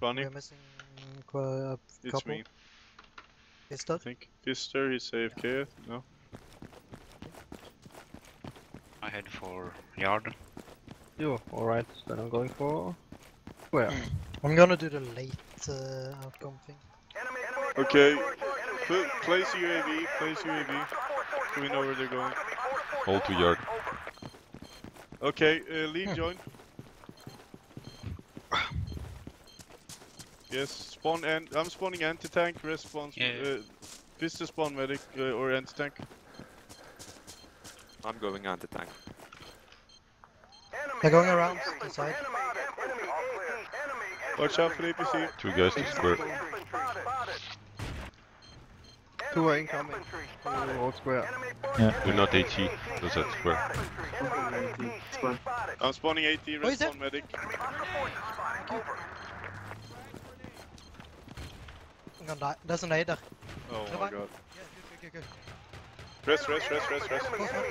Running. We're missing quite a It's couple. me. Is I that? think. Fister, he's AFK. No. I head for yard. You, alright, then I'm going for... Where? I'm gonna do the late uh, outcome thing. Okay. Pl- place UAV. Place UAV. Do we know where they're going? All to yard. Okay, uh, leave join. Yes, spawn and I'm spawning anti-tank, response, Yeah, yeah. uh, Fister spawn medic uh, or anti-tank. I'm going anti-tank. They're going around the side. Watch out for the APC. Two guys to square. Two are incoming. Two old square. Yeah. Do not AT. Those at square. I'm spawning AT, Oh, is respawn medic. I'm gonna die. There's an aider. Oh Come my god. Yeah, good, good, good, Rest, rest, rest, rest, rest. good. Close one.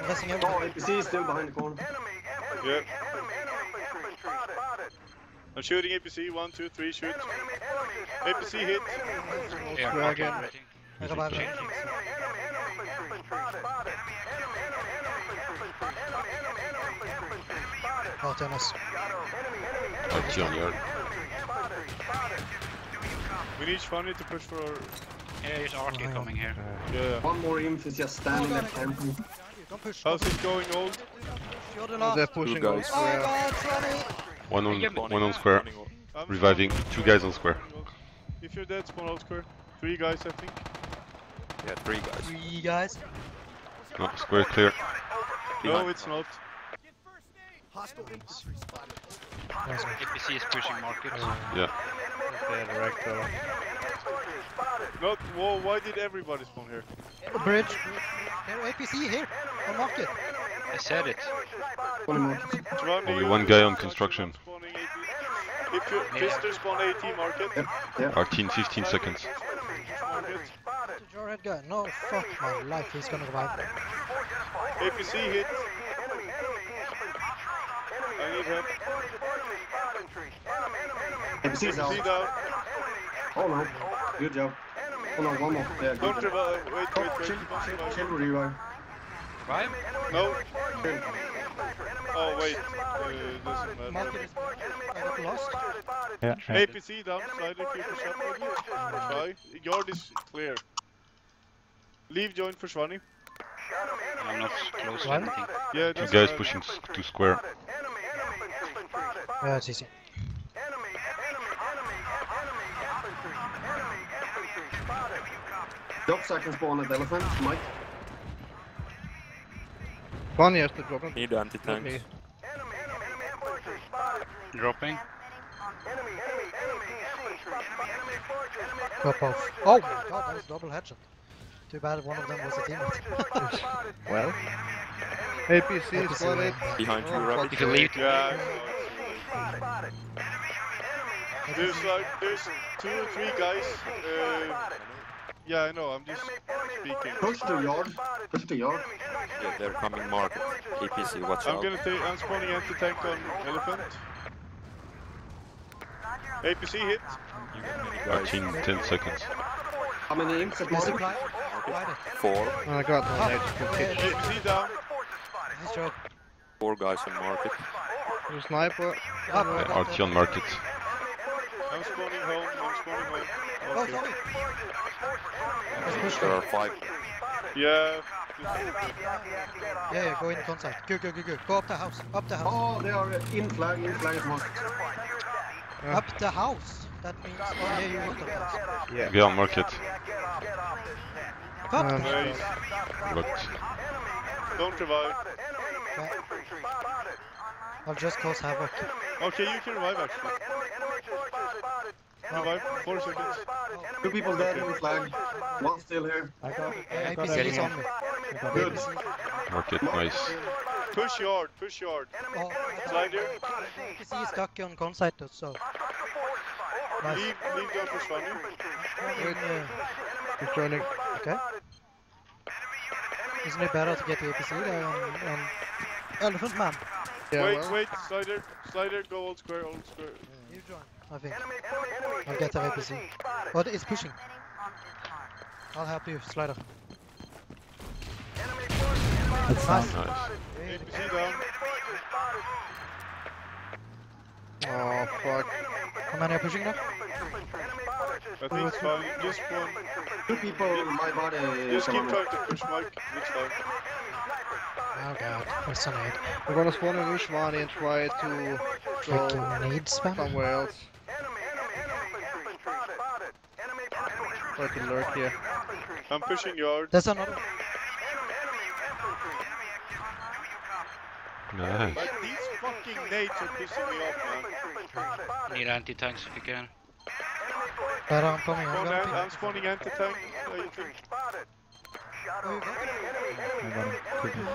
I'm resting Oh, everyone. APC still behind the corner. Enemy, enemy, yep. enemy, enemy, enemy, Yeah. I'm shooting APC, one, two, three, shoot. APC hit. Yeah, square marking, again. waiting. I revive them. Changing. Oh, Dennis. RT on yard. We need Shvani to push for our... Yeah, there's RT hang on. coming here. Yeah. One more imp is just standing there camping. Don't push. How's it going, old? You're They're last. pushing guys. old Oh square. god, Sonny! One on, one on square. I'm Reviving. spawning Two guys on square. If you're dead, spawn old square. Three guys, I think. Yeah, three guys. Three guys. No, square clear. No, it's not. Nice one. APC is pushing market. Yeah. They're director. Not. Whoa, why did everybody spawn here? Bridge. Here, APC here. On market. I said it. One more. Only one on guy on construction. If you Yeah. Fister spawn AT market. RT in 15 seconds. Market. The Jarhead guy. No, fuck my life. He's gonna revive. APC hit. I need help. APC is out. APC down. Oh. Good job. Oh no, one more. Yeah, good. Don't revive. Wait, wait, Oh, wait. chill, Don't chill, chill, revive. Right? No. Chill. Oh wait. Uh, doesn't matter. I got lost. Yeah. APC down. Side if you push up. maybe. Try. Yard is clear. Leave join for Shvani. I'm not close to anything. Yeah, Two guys matter. pushing s- to square. Yeah, it's easy. Drop second spawn at elephant. Mike. One has to drop him. Need anti-tanks. me. Dropping. Drop off. Oh my god, that was double headshot. Too bad one of them was a teammate. Well. APC is APC solid. went Behind you, Rabbit. fuck you yeah. leave, uh, Yeah. There's like there's two or three guys. Uh, yeah, I know. I'm just speaking. Push to yard. Push to yard. Yeah, they're coming market. APC, watch I'm gonna take. I'm spawning anti-tank on elephant. APC hit. RT in 10 seconds. How many imps at Yes, market? supply. Four. Oh, I got one edge to pitch. APC down. Nice job. Four guys on market. There's sniper. Up, Yeah, up, up, RT on market. I'm spawning home. I'm spawning home. Oh, Okay. sorry. There are five. Yeah. Yeah, yeah, go in contact. Good, good, good, good. Go up the house. Up the house. Oh, they are in flag. In flag at market. Yeah. Up the house. That means. Oh, yeah, you got the house. Yeah. Yeah, on market. Up. Um, Nice. Locked. Don't revive. I'll just cause havoc. Okay, you can revive actually. Revive. Four seconds. Two people dead in the flag. One still here. I got it. Uh, I got APC it. is on me. I got Good. it. Nice. Push yard. Push yard. Oh, Slider. APC is stuck on contact, so. Nice. Leave. Leave down for Shvani. Wait, uh, He's joining. okay. Isn't it better to get the APC there on, on Elephant Man? Yeah, wait, well. wait. Slider. Slider. Go old square. Old square. You join, I think. I'll get the APC. But it's pushing. I'll help you, Slider. It's Nice. down. Nice. APC down. Oh fuck. How many are pushing now? I think it's fine. Just one. Two people in my body. Just keep someone- trying to push Mike. It's fine. Oh god, what's a nade? We're gonna spawn in Ushvani and try to go Freaking nade spam? somewhere else. Try to lurk here. I'm pushing yard. There's another. Nice. Like these fucking nades are pissing me off, man. Need anti-tanks if you can. Better, I'm coming, I'm Spawn gonna an- ping. I'm spawning anti-tank. What do you think? Oh, you got it? I got him. Quickly. Dude,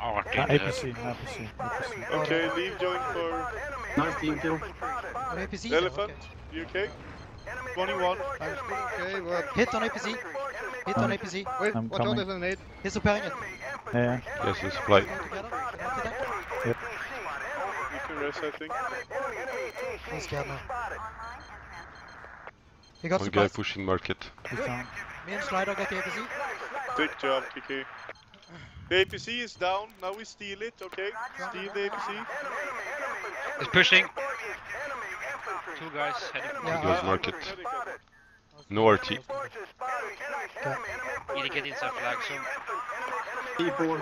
uh, APC, APC, APC. Okay, leave join for Nice team kill. On APC? elephant. Okay. You okay? 21. I'm okay, but Hit on APC. Hit on APC. wait, I'm watch out, coming. there's a nade. He's repairing it. Yeah, yeah. Yes, it's supply. Go together. Connect to that. You can rest, I think. He's scared now. He got One guy pushing market. He's down. Me and Slider got the APC. Good job, Kiki. The APC is down. Now we steal it, okay? Steal the APC. It's pushing. Two guys heading. Yeah, He I'm uh, market. paramedic, I'm- No RT. Need to get inside flag soon. People.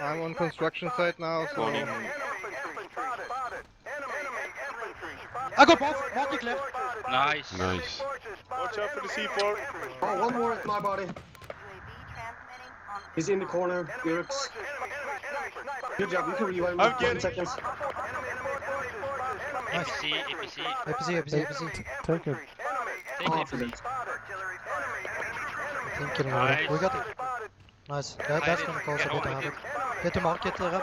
I'm on construction site now, so Spawning. I got both. Marking left. Nice. Nice. Watch out for the C4. Oh, one more at my body. He's in the corner. Irks. Good job. You can revive me. I'm 10 getting- seconds. APC, APC. APC, APC, APC. Take it. Take Oh, APC. brilliant. Thinking about it. Nice. We got it. Nice. That, that's gonna cause a bit of havoc. Get to market, Reb.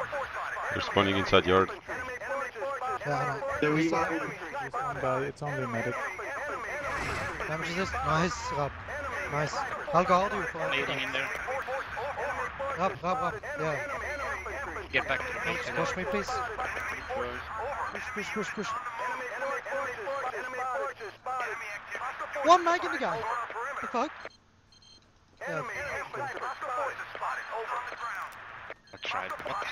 They're spawning inside yard. Yeah, I know. The He's, uh, revive. There's it's only medic. Damage this. Nice, Rab. Nice. I'll guard you for Nading in there. Rab, Rab, Rab. Yeah. Get back to the base. Push, push me, please. Push, push, push, push. One mag in the guy. The fuck? Yeah. I tried. What?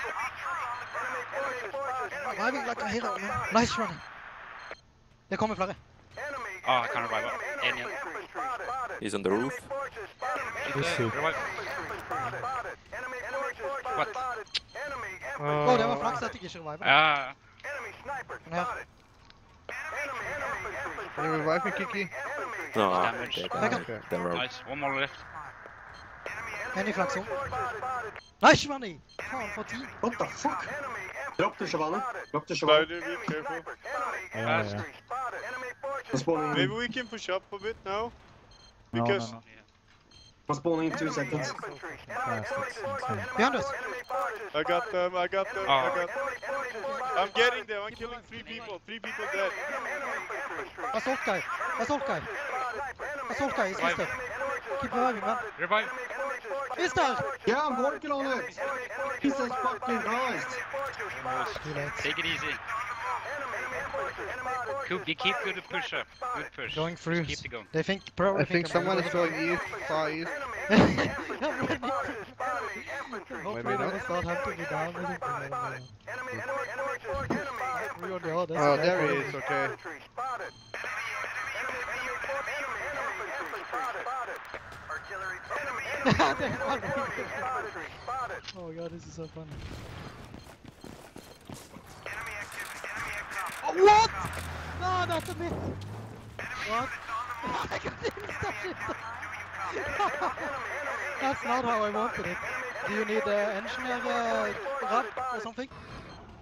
Driving like a hero, man. Nice running. Det kommer flere. Oh, I can't revive. En igjen. He's on the roof. Let's see. Revive. What? Å, det var flaks at jeg ikke reviver. Ah, Den her. can you revive me, Kiki? No, damage. Okay. Nice. One more left. En i flaksom. Nice running! Faen, for ti. What the fuck? Drop to Shavana. Drop to Shavana. Spider, be careful. Yeah, yeah. I'm spawning Maybe we can push up a bit now. No, no, Because no. I'm spawning in two seconds. Fast. Behind us. I got them, I got them, I Oh. got I'm getting them, I'm killing three people, three people dead. Assault guy. Assault guy. Assault guy is Revive. mister. Keep reviving, man. Revive. Mister! Yeah, I'm working on it. Jesus fucking Christ. Too late. Take it easy. Cool. You keep good push up. Good push. Going Just through. Keep it going. They think, probably I think I'm someone is going east, far east. Hopefully they will start hunting me down. I think they will, we on the other Oh, side. there he is, okay. oh god, this is so funny. Oh, what? No, not the miss. What? I got insta That's not how I wanted it. Do you need an uh, engineer uh, rub or something?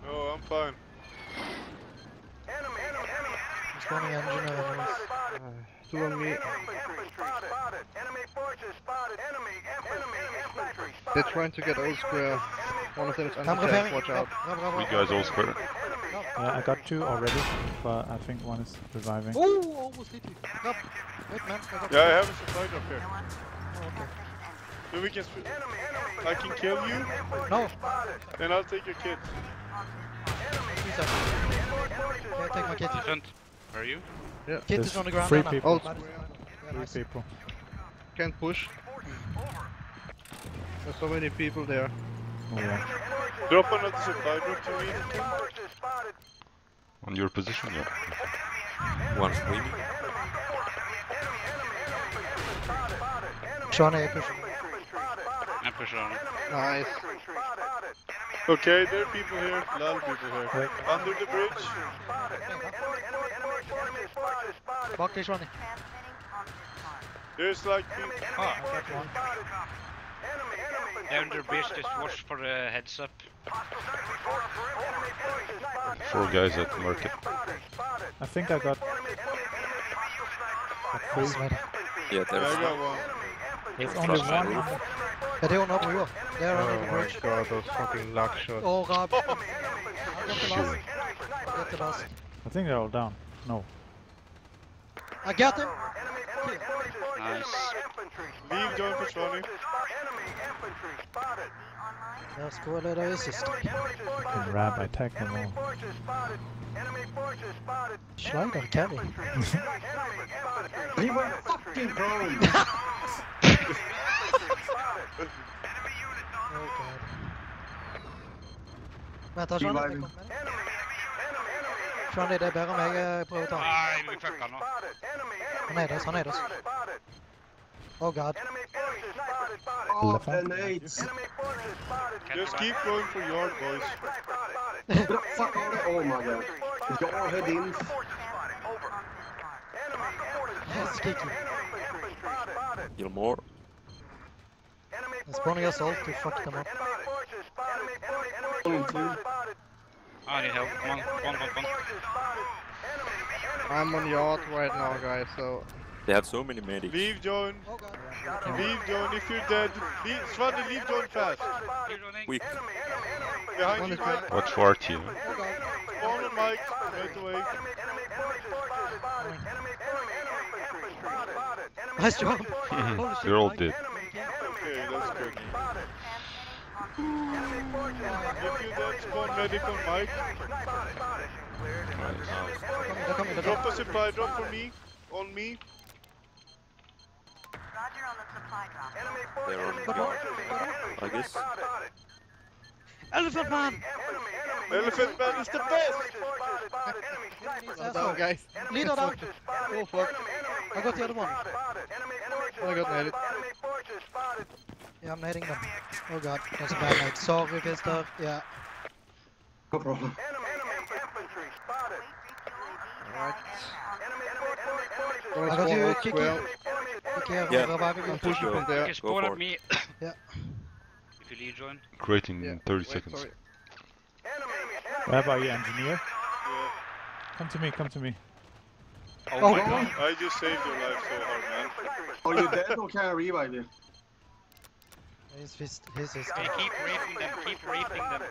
No, I'm fine. I'm spawning engineer anyways. Two on me. They're trying to get old square. One of them is I'm anti repairing. watch out. Rub. guys all square. Yeah, I got two already, but I think one is reviving. Oh, almost hit you. Rub. Wait, man. I got Yeah, I have a supply drop here. Oh, okay. So we can sp- I can kill you, No, then I'll take your kit. three seconds. take my kit. Elephant, where are you? Kit There's is on the ground three people. That is- yeah, Three people. Can't push. There's so many people there. Oh, yeah. Drop another supply drop to me. On your position, yeah. One swimming. Sean A pushing. I'm pushing on. Nice. Okay, there are people here. A lot of people here. Under the bridge. Bak dig Sean There's like people. Ah, they're under bridge, just watch for a heads up. Four guys at the market. I think I got. got Yeah, Yeah, there's I got one. There's only Plus one. one. on the- Ja, det är under brua. Det är under Oh the my bridge. god, those fucking luck shots. Oh, Rab. I the last. I got the last. I think they're all down. No. I got them! Nice. Leave John Petroni. Ja, skål är assist. The rab, I tagged them all. Schneider carry. He went fucking prone! Oh god. Vänta, Sean. Revive. jeg kommer med deg. Sean, det er bedre om jeg prøver å ta han. Nei, vi fucka nå. Han er deres, han er deres. Oh god. Oh, grenades! Can't Just keep going for yard, boys. Fuck all that! Oh my god. Jag head in. Yes, kick you. Gilmore. They're spawning assault to fuck them up. One. I need help. Come on, one, one, one. I'm on yard right now, guys, so... They have so many medics. Leave John. Oh god. Leave John if you're dead. Leave, Svanny, leave John fast. You're running. Quick. Behind you, is Mike. Watch for RT. Oh god. Spawn on Mike. Right away. Nice job. Holy shit, They're all dead. Okay, that's good. If you're dead, spawn medic on Mike. They're coming, they're Drop a supply drop for me. On me. They're on yard. I guess. Elephant man! Elephant man is the best! Well done, guys. Leader down! Oh fuck. I got the other one. I got nailed. Yeah, I'm hitting them. Oh god, that's a bad night. Sorry, Fister. Yeah. No problem. Alright. I Gonna got you, out Kiki. square. Okay, I'm Yeah. reviving I'm pushing from there. You can spawn at me. Yeah. If you leave join. Creating Yeah. in 30 Wait, seconds. sorry. Where are you, engineer? Yeah. Come to me, come to me. Oh, Oh, my God. god. I just saved your life so hard, man. Are you dead or can I revive you? His fist, his fist. Okay, keep raping them, keep raping them.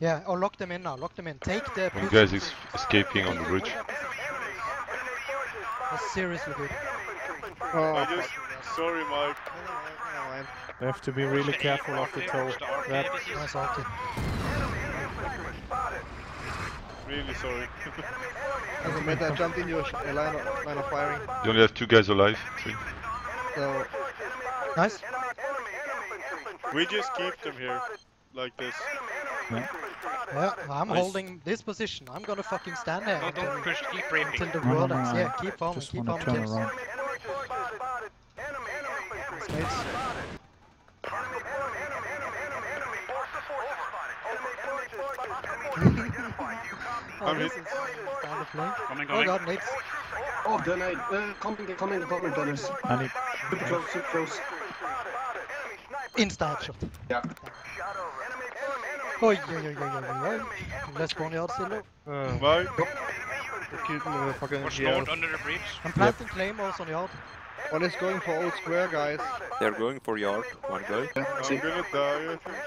Yeah, oh, lock them in now. Lock them in. Take the. One guy's is escaping on the bridge. That's seriously good. Oh, I just... Sorry, Mike. never. We have to be really careful of the toe. Rab. Nice ulti. Really sorry. Doesn't matter, I jumped in your sh- uh, line, of, line of firing. You only have two guys alive. Three. So, Nice. We just keep them here. Like this. Yeah, I'm Nice. holding this position. I'm gonna fucking stand there No, until, don't push, keep raping. until the No, no, world no, ends. I Yeah, keep farming, Just keep wanna turn kills. around. Snakes. oh, I'm this hit. is style of play. Coming, Oh god, nades. Oh, grenade. Uh, coming, coming, coming, Dennis. I need. Super close, super close. Insta headshot. Yeah. Oj, oj, oj, oj, oj, oj. Let's go on yard still though. uh, Mike. keep uh, fucking Watch gear. north under the bridge. I'm planting claymores on yard. One is going for old square, guys. They're going for yard. One guy. Yeah, I'm gonna die, I think.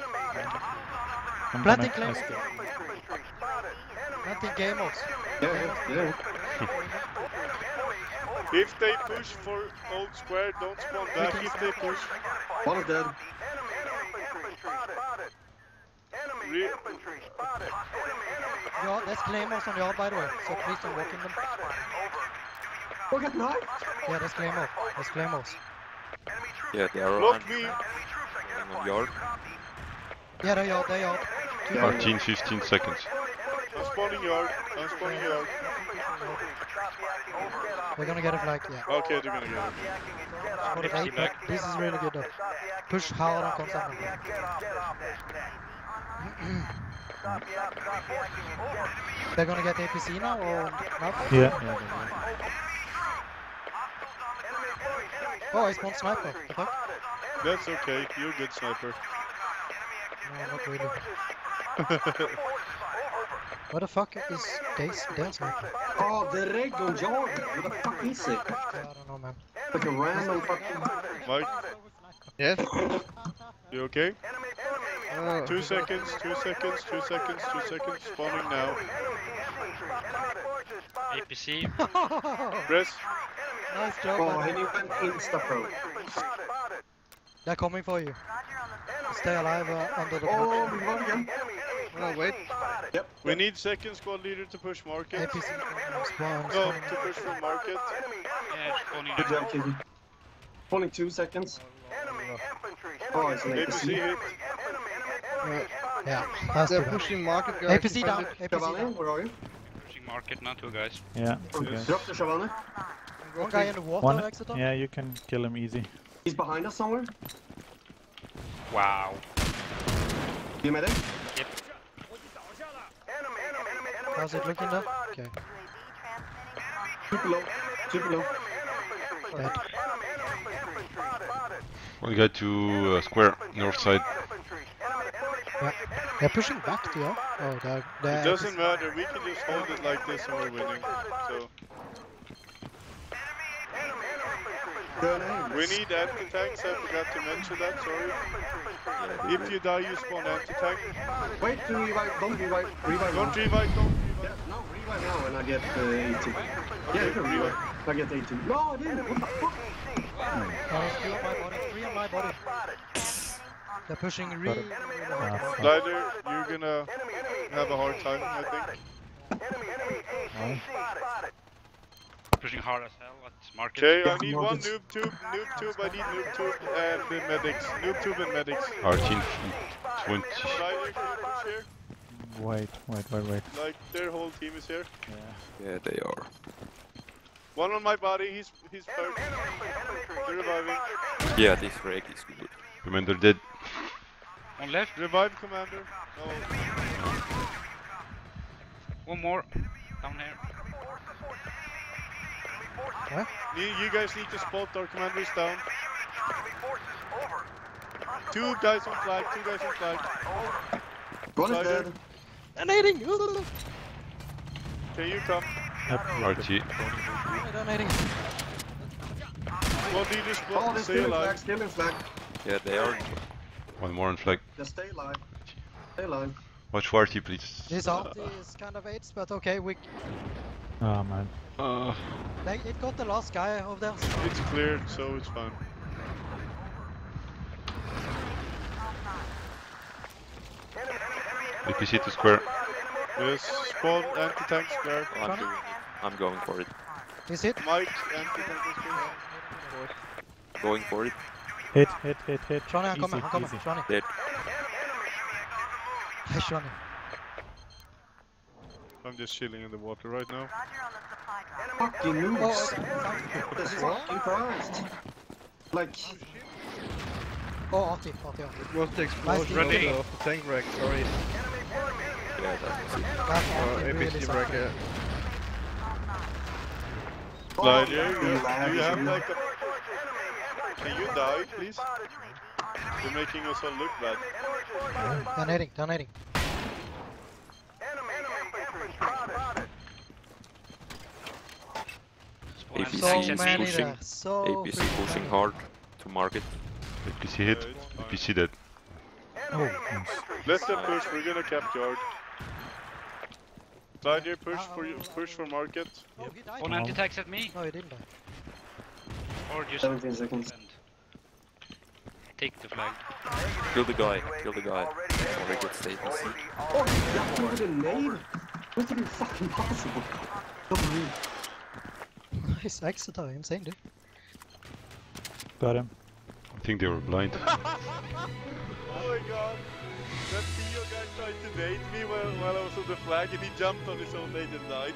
I'm Planting gonna- Planting gamers. Yeah, yeah, yeah. If they push for old square, don't spawn back if they push. One is dead. Re- Yeah, there's claymores on yard by the way, so please don't walk in them. Look at night. Yeah, there's claymore. There's claymores. Yeah, they are Block on, me! on yard. Yeah, they yard, they yard. Two 14, 15 seconds. I'm spawning yard. I'm spawning yard. We're gonna get a flag, yeah. Okay, they're gonna get it. For the APC eight, back. but this is really good though. Push hard on constant. They're gonna get APC now or not? Yeah. yeah they will. Oh, I spawned sniper. The fuck? That's okay. You're a good sniper. No, not really. What the fuck is Dace their sniper? Oh, the red on yard. What the fuck is it? Yeah, I don't know, man. Like a random fucking. Mike, Yes. you okay? Oh. Two seconds, two seconds, two seconds, two seconds. Spawning now. APC. Press. Nice job, Oh, man. and he went insta pro. They're coming for you. Stay alive uh, under the Oh, we won again. Oh wait. Yep. We need second squad leader to push market. APC uh, spawn, No, spawn. to push from market. Yeah, spawning Good now. job, Kiki. Only two seconds. Oh, it's an APC APC. hit. Yeah, that's They're too pushing market guys. APC down, APC down. where are you? Pushing market now, two guys. Yeah. Okay. Drop the Shavani. One guy in the water One. Exeter. Yeah, you can kill him easy. He's behind us somewhere. Wow. You made medic? How's it looking though? Okay. Super low. Super low. Dead. One guy to uh, square, north side. They're pushing back to you. Oh, they're, they're It doesn't matter. We can just hold it like this and we're winning. So Good aim. We need anti-tanks. I forgot to mention that. Sorry. If you die, you spawn anti-tank. Wait to revive. Don't revive. Revive now. Don't revive. Don't Yeah, revive. no, revive now and I get uh, 18. Yeah, you can revive. I get 18. No, I didn't. What the fuck? Oh, three on my body. Three on my body. They're pushing really, really hard. Ah, fuck. Slider, you're gonna have a hard time, I think. Pushing hard as hell at market. Okay, I need one markets. noob tube, noob tube, I need noob tube and the medics. Noob tube and medics. 14, 20. Slider, can you push here? Wait, wait, wait, wait. Like their whole team is here. Yeah. Yeah, they are. One on my body, he's he's hurt. They're reviving. Yeah, this reg is good. Commander dead. One left, Revive commander. No. one more. Down here. You, you guys need to spot our commanders down. Two guys on flag, two guys on flag. One is Slider. dead. They're nading! Can you come? RT. They're nading. One leader Oh, spot, they're stay still in flag. alive. Still in flag. Yeah, they are. One more on flag. Just stay alive. Stay alive. Watch for RT, please. This ulti is kind of AIDS, but okay, we Oh man. Uh, they, it got the last guy of theirs. It's cleared, so it's fine. APC to square. Yes, spawn anti-tank square. I'm doing. I'm going for it. Is it? Mike, anti-tank square. Going for it. Hit, hit, hit, hit. Johnny, I'm easy, coming, I'm coming. easy. Johnny. Dead. Hey, Johnny. I'm just chilling in the water right now. Fucking Oh, noobs. okay. Jesus fucking Christ. Like, Oh, Artie, Artie, Artie. It was the explosion Ready. of the tank wreck, sorry. Yeah, that's it. That's Or oh, really APC sucks. wreck, yeah. Slider, you, do you have like a... Can you die, please? You're making us all look bad. They're nading, they're nading. Spawn APC So is at many me. pushing. So APC pushing many. hard to market. APC hit. Yeah, it's fine. APC dead. Oh, nice. Let them push, we're gonna cap yard. Slider, push for you, push for market. Oh, he. One anti-tanks at me. No, he didn't die. Or just 17 seconds. defend. take the flag. Kill the guy. Kill the guy. Before he gets the APC. Oh, that was a nade? What's even fucking possible? Don't move. Nice Exeter, insane dude. Got him. I think they were blind. Oh my god. That Theo guy tried to nade me while, while I was on the flag and he jumped on his own nade and died.